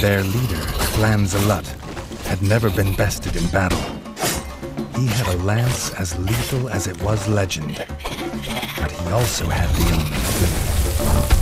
Their leader, Lanzalut, had never been bested in battle. He had a lance as lethal as it was legend, but he also had the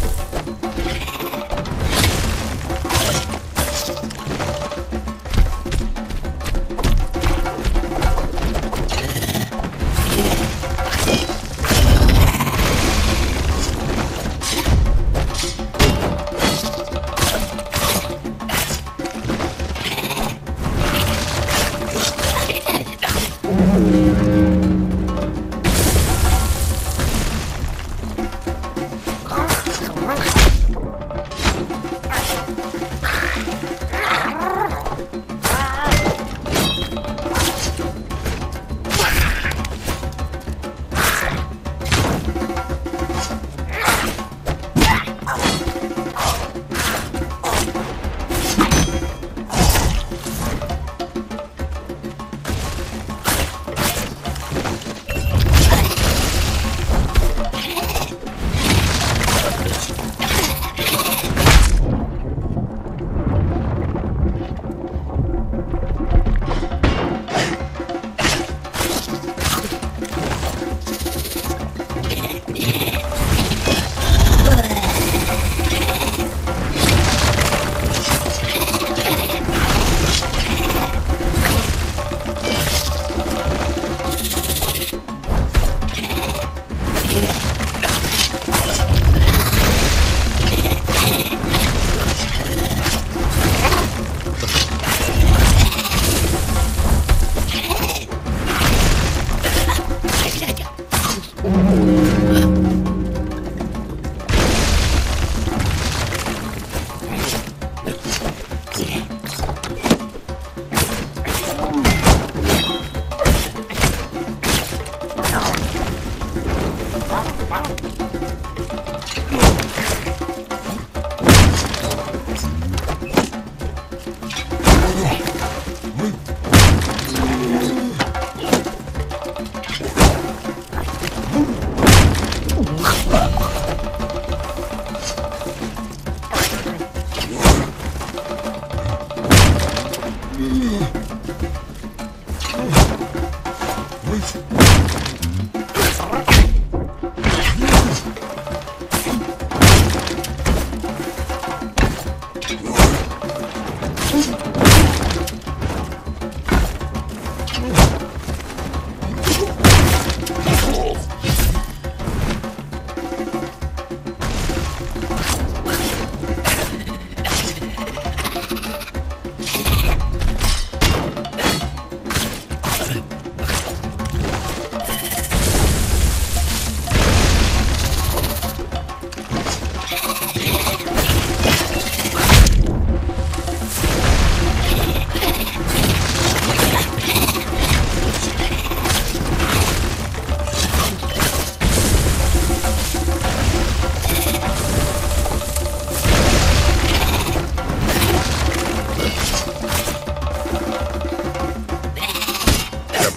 Wait.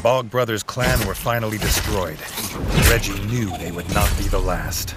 Bog Brothers clan were finally destroyed. Reggie knew they would not be the last.